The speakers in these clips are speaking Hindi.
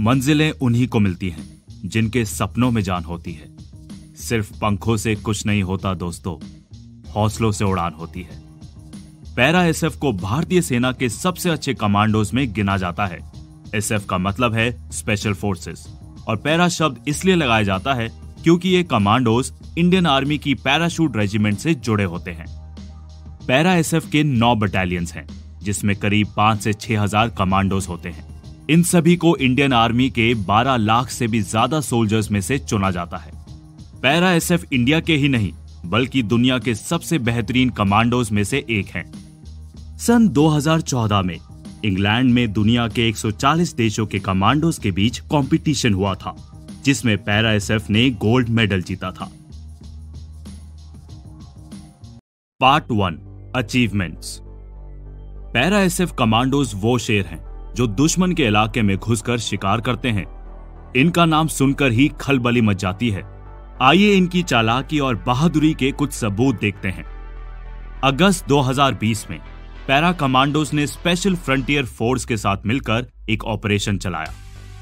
मंजिलें उन्हीं को मिलती हैं, जिनके सपनों में जान होती है। सिर्फ़ पंखों से कुछ नहीं होता दोस्तों, हौसलों से उड़ान होती है। पैरा एसएफ को भारतीय सेना के सबसे अच्छे कमांडोज में गिना जाता है। एसएफ का मतलब है स्पेशल फोर्सेस, और पैरा शब्द इसलिए लगाया जाता है क्योंकि ये कमांडोज इंडियन आर्मी की पैराशूट रेजिमेंट से जुड़े होते हैं। पैरा एसएफ के नौ बटालियंस हैं, जिसमें करीब पाँच से छह हज़ार कमांडोज होते हैं। इन सभी को इंडियन आर्मी के 12 लाख से भी ज़्यादा सोल्जर्स में से चुना जाता है। पैरा एसएफ इंडिया के ही नहीं, बल्कि दुनिया के सबसे बेहतरीन कमांडोज में से एक हैं। सन 2014 में इंग्लैंड में दुनिया के 140 देशों के कमांडोज के बीच कंपटीशन हुआ था, जिसमें पैरा एसएफ ने गोल्ड मेडल जीता था। Part one achievements para SF commandos वो शेर हैं जो दुश्मन के इलाके में घुसकर शिकार करते हैं। इनका नाम सुनकर ही खलबली मच जाती है। आइए इनकी चालाकी और बहादुरी के कुछ सबूत देखते हैं। अगस्त 2020 में, पैरा कमांडोज ने स्पेशल फ्रंटियर फोर्स के साथ मिलकर एक ऑपरेशन चलाया,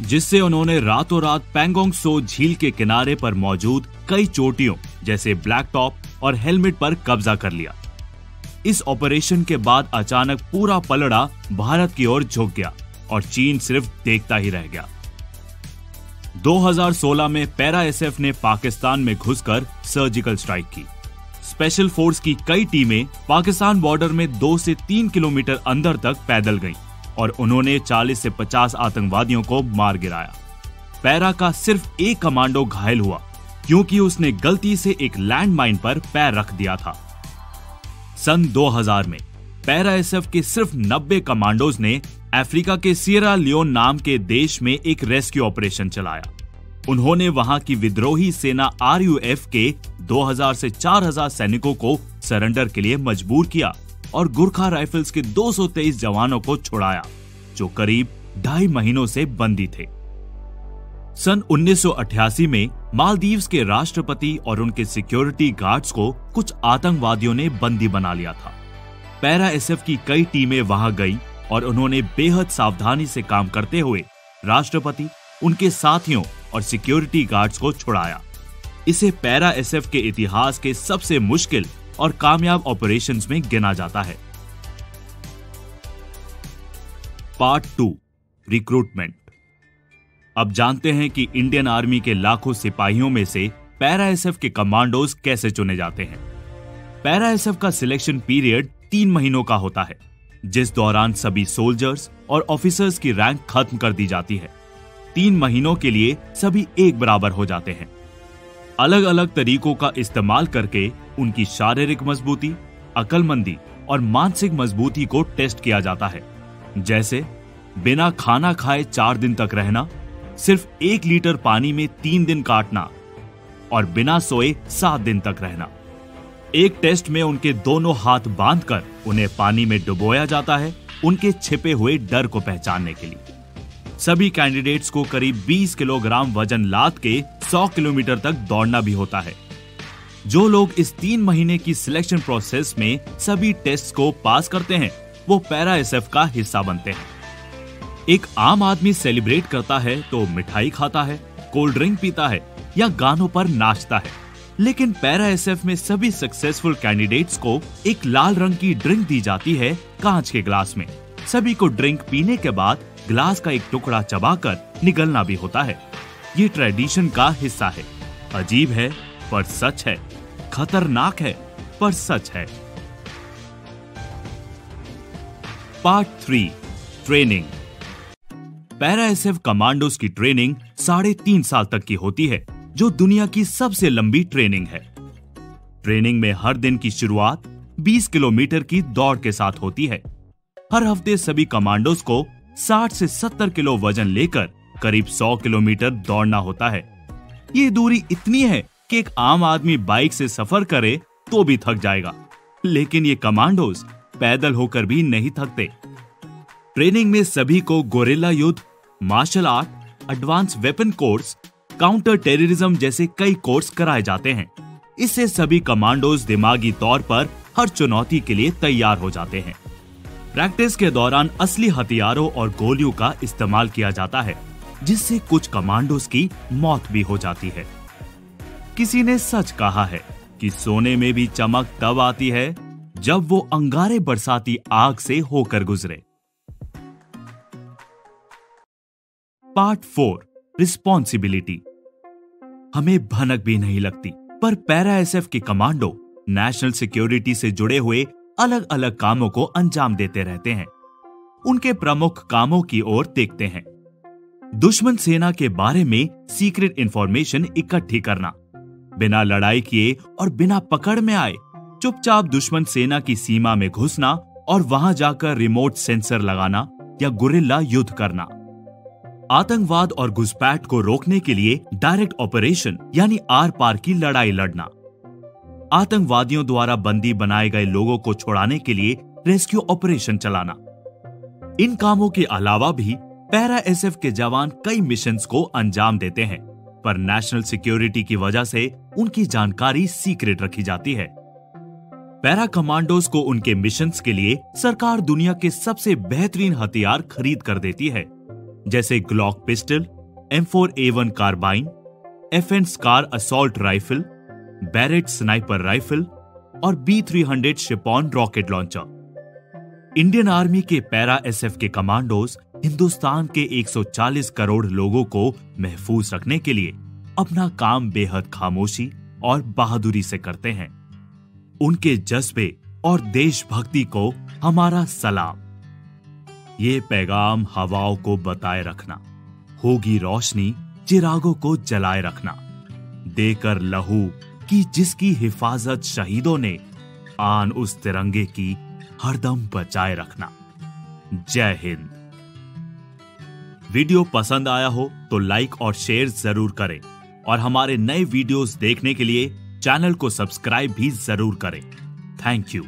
जिससे उन्होंने रातों रात पैंगोंग सो झील के किनारे पर मौजूद कई चोटियों, जैसे ब्लैक टॉप और हेलमेट पर कब्जा कर लिया। इस ऑपरेशन के बाद अचानक पूरा पलड़ा भारत की ओर झुक गया। और चीन सिर्फ़ देखता ही रह गया। 2016 में पैरा एसएफ ने पाकिस्तान में घुसकर सर्जिकल स्ट्राइक की। स्पेशल फोर्स की कई टीमें पाकिस्तान बॉर्डर में दो से तीन किलोमीटर अंदर तक पैदल गईं और उन्होंने 40 से 50 आतंकवादियों को मार गिराया। पैरा का सिर्फ़ एक कमांडो घायल हुआ, क्योंकि उसने गलती से एक लैंडमाइन पर पैर रख दिया था। सन 2000 में, पैरा एसएफ के सिर्फ़ 90 कमांडोज ने अफ्रीका के सियरा लियोन नाम के देश में एक रेस्क्यू ऑपरेशन चलाया। उन्होंने वहाँ की विद्रोही सेना आरयूएफ के 2000 से 4000 सैनिकों को सरेंडर के लिए मजबूर किया और गुरखा राइफल्स के 223 जवानों को छुड़ाया, जो करीब ढाई महीनों से बंदी थे। सन 1988 में मालदीव्स के राष्ट्रपति और उनके सिक्योरिटी गार्ड्स को कुछ आतंकवादियों ने बंदी बना लिया था। पैरा एसएफ की कई टीमें वहाँ गई और उन्होंने बेहद सावधानी से काम करते हुए राष्ट्रपति, उनके साथियों और सिक्योरिटी गार्ड्स को छुड़ाया। इसे पैरा एसएफ के इतिहास के सबसे मुश्किल और कामयाब ऑपरेशंस में गिना जाता है। Part two, recruitment. अब जानते हैं कि इंडियन आर्मी के लाखों सिपाहियों में से पैरा एसएफ के कमांडोज कैसे चुने जाते हैं। पैरा एसएफ का सिलेक्शन पीरियड तीन महीनों का होता है। जिस दौरान सभी सोल्जर्स और ऑफिसर्स की रैंक खत्म कर दी जाती है। तीन महीनों के लिए सभी एक बराबर हो जाते हैं। अलग अलग तरीकों का इस्तेमाल करके उनकी शारीरिक मजबूती, अकलमंदी और मानसिक मजबूती को टेस्ट किया जाता है। जैसे, बिना खाना खाए चार दिन तक रहना, सिर्फ़ एक लीटर पानी में तीन दिन काटना और बिना सोए सात दिन तक रहना। एक टेस्ट में उनके दोनों हाथ बांधकर उन्हें पानी में डुबोया जाता है उनके छिपे हुए डर को पहचानने के लिए। सभी कैंडिडेट्स को करीब 20 किलोग्राम वज़न लाद के 100 किलोमीटर तक दौड़ना भी होता है। जो लोग इस तीन महीने की सिलेक्शन प्रोसेस में सभी टेस्ट को पास करते हैं, वो पैरा एसएफ का हिस्सा बनते हैं। एक आम आदमी सेलिब्रेट करता है तो मिठाई खाता है कोल्ड ड्रिंक पीता है या गानों पर नाचता है। लेकिन पैरा एसएफ में सभी सक्सेसफुल कैंडिडेट्स को एक लाल रंग की ड्रिंक दी जाती है कांच के ग्लास में। सभी को ड्रिंक पीने के बाद ग्लास का एक टुकड़ा चबाकर निकलना भी होता है। ये ट्रेडिशन का हिस्सा है। अजीब है, पर सच है। खतरनाक है, पर सच है। Part three training para SF commandos की ट्रेनिंग साढ़े तीन साल तक की होती है। जो दुनिया की सबसे लंबी ट्रेनिंग है। ट्रेनिंग में हर दिन की शुरुआत 20 किलोमीटर की दौड़ के साथ होती है। हर हफ़्ते सभी कमांडोज को 60 से 70 किलो वज़न लेकर करीब 100 किलोमीटर दौड़ना होता है। ये दूरी इतनी है कि एक आम आदमी बाइक से सफ़र करे तो भी थक जाएगा। लेकिन ये कमांडोज पैदल होकर भी नहीं थकते। ट्रेनिंग में सभी को गोरेला युद्ध, martial art, advance weapon course counter terrorism जैसे कई कोर्स कराए जाते हैं। इससे सभी कमांडोज दिमागी तौर पर हर चुनौती के लिए तैयार हो जाते हैं। प्रैक्टिस के दौरान असली हथियारों और गोलियों का इस्तेमाल किया जाता है, जिससे कुछ कमांडोज की मौत भी हो जाती है। किसी ने सच कहा है कि सोने में भी चमक तब आती है जब वो अंगारे बरसाती आग से होकर गुजरे। पार्ट फोर रिस्पॉन्सिबिलिटी हमें भनक भी नहीं लगती। पर पैरा एसएफ के कमांडो नेशनल सिक्योरिटी से जुड़े हुए अलग अलग कामों को अंजाम देते रहते हैं। उनके प्रमुख कामों की ओर देखते हैं। दुश्मन सेना के बारे में सीक्रेट इंफॉर्मेशन इकट्ठी करना। बिना लड़ाई किए और बिना पकड़ में आए चुपचाप दुश्मन सेना की सीमा में घुसना और वहाँ जाकर रिमोट सेंसर लगाना या गुरिल्ला युद्ध करना। आतंकवाद और घुसपैठ को रोकने के लिए डायरेक्ट ऑपरेशन यानी आर पार की लड़ाई लड़ना। आतंकवादियों द्वारा बंदी बनाए गए लोगों को छुड़ाने के लिए रेस्क्यू ऑपरेशन चलाना। इन कामों के अलावा भी पैरा एसएफ के जवान कई मिशन को अंजाम देते हैं, पर नेशनल सिक्योरिटी की वजह से उनकी जानकारी सीक्रेट रखी जाती है। पैरा कमांडोज को उनके मिशंस के लिए सरकार दुनिया के सबसे बेहतरीन हथियार खरीद कर देती है। जैसे Glock pistol M four A one carbine F N SCAR assault rifle Barrett sniper rifle और B three hundred Shipon rocket launcher Indian army के पैरा एसएफ के कमांडोज हिंदुस्तान के 140 करोड़ लोगों को महफूज रखने के लिए अपना काम बेहद खामोशी और बहादुरी से करते हैं। उनके जज्बे और देशभक्ति को हमारा सलाम। ये पैगाम हवाओं को बताए रखना, होगी रोशनी चिरागों को जलाए रखना। देकर लहू की जिसकी हिफाजत शहीदों ने, आन उस तिरंगे की हरदम बचाए रखना। जय हिंद। वीडियो पसंद आया हो तो लाइक और शेयर ज़रूर करें और हमारे नए वीडियोस देखने के लिए चैनल को सब्सक्राइब भी ज़रूर करें। Thank you.